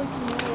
looking at